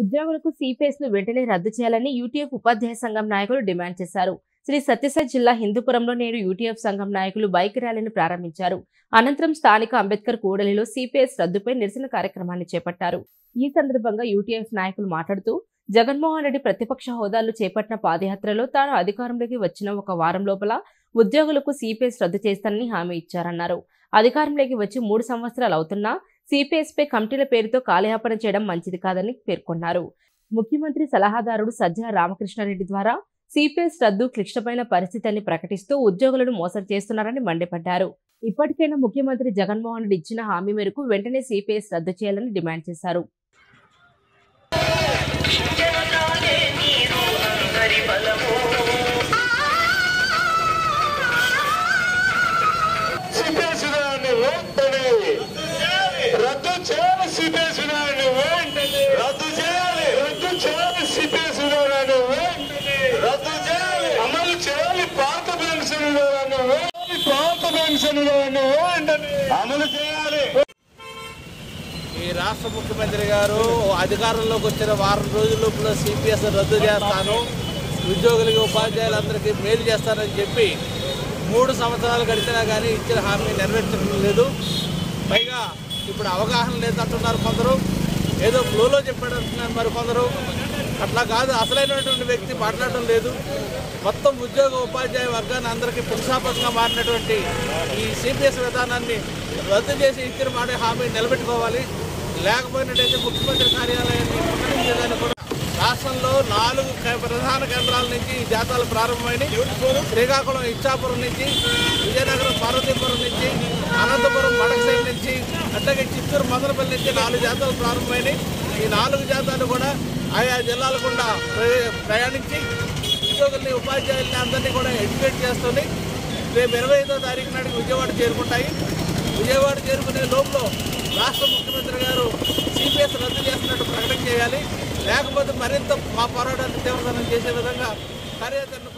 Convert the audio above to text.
ఉద్యోగులకు సిపిఎస్ను వెంటనే రద్దు చేయాలని యూటీఎఫ్ ఉపాధ్యాయ సంఘం నాయకులు డిమాండ్ చేశారు. శ్రీ సత్యసాయి జిల్లా హిందూపురంలో నేడు యూటీఎఫ్ సంఘం నాయకులు బైక్ ర్యాలీని ప్రారంభించారు. అనంతరం స్థానిక అంబేద్కర్ కూడలిలో సిపిఎస్ రద్దుపై నిరసన కార్యక్రమాన్ని చేపట్టారు. ఈ సందర్భంగా యూటీఎఫ్ నాయకులు మాట్లాడుతూ జగన్మోహన్ రెడ్డి ప్రతిపక్ష హోదాలు చేపట్టిన పాదయాత్రలో తాను అధికారంలోకి వచ్చిన ఒక వారం లోపల ఉద్యోగులకు సిపిఎస్ రద్దు చేస్తానని హామీ ఇచ్చారన్నారు. అధికారంలోకి వచ్చి మూడు సంవత్సరాలు అవుతున్నా సిపిఎస్పై కమిటీల పేరుతో కాలయాపన చేయడం మంచిది కాదని పేర్కొన్నారు. ముఖ్యమంత్రి సలహాదారుడు సజ్జల రామకృష్ణారెడ్డి ద్వారా సిపిఎస్ రద్దు క్లిష్టమైన పరిస్థితిని ప్రకటిస్తూ ఉద్యోగులను మోసం చేస్తున్నారని మండిపడ్డారు. ఇప్పటికైనా ముఖ్యమంత్రి జగన్మోహన్ రెడ్డి ఇచ్చిన హామీ మేరకు వెంటనే సిపిఎస్ రద్దు చేయాలని డిమాండ్ చేశారు. సిపిఎస్ చేయాలి. సిపిఎస్ రద్దు చేయాలి. రద్దు చేయాలి. సిపిఎస్ రద్దు చేయాలి. అమలు చేయాలి. పాత పెన్షన్ పాత పెన్షన్ అమలు చేయాలి. ఈ రాష్ట్ర ముఖ్యమంత్రి గారు అధికారంలోకి వచ్చిన వారం రోజుల సిపిఎస్ రద్దు చేస్తాను. ఉద్యోగులకి ఉపాధ్యాయులందరికీ మేలు చేస్తానని చెప్పి మూడు సంవత్సరాలు గడిచినా కానీ ఇచ్చిన హామీ నెరవేర్చడం లేదు. పైగా ఇప్పుడు అవగాహన లేదంటున్నారు కొందరు. ఏదో ఫ్లోలో చెప్పాడు అంటున్నారు మరి కొందరు. అట్లా కాదు అసలైనటువంటి వ్యక్తి మాట్లాడడం లేదు. మొత్తం ఉద్యోగ ఉపాధ్యాయ వర్గాన్ని అందరికీ పురుషాపంగా మారినటువంటి ఈ సిపిఎస్ విధానాన్ని రద్దు చేసి ఇచ్చిన మాట హామీ నిలబెట్టుకోవాలి. లేకపోయినట్టయితే ముఖ్యమంత్రి కార్యాలయాన్ని ప్రకటించేదాన్ని కూడా రాష్ట్రంలో నాలుగు కే- ప్రధాన కేంద్రాల నుంచి ఈ జాతాలు ప్రారంభమైనవి శ్రీకాకుళం ఇచ్చాపురం నుంచి విజయనగరం పార్వతీపురం నుంచి చిత్తూరు మదనపల్లి నుంచి నాలుగు జాతాలు ప్రారంభమైనవి ఈ నాలుగు జాతాలు కూడా ఆయా జిల్లాల గుండా ప్రయాణించి ఉద్యోగుల్ని ఉపాధ్యాయుల్ని అందరినీ కూడా ఎడ్యుకేట్ చేస్తుంది. రేపు ఇరవై ఐదో తారీఖు నాటికి విజయవాడ చేరుకుంటాయి. విజయవాడ చేరుకునే లోపల రాష్ట్ర ముఖ్యమంత్రి గారు సిపిఎస్ రద్దు చేస్తున్నట్టు ప్రకటన చేయాలి. లేకపోతే మరింత మా పోరాటాన్ని తీవ్రతరం చేసే విధంగా కార్యాచరణ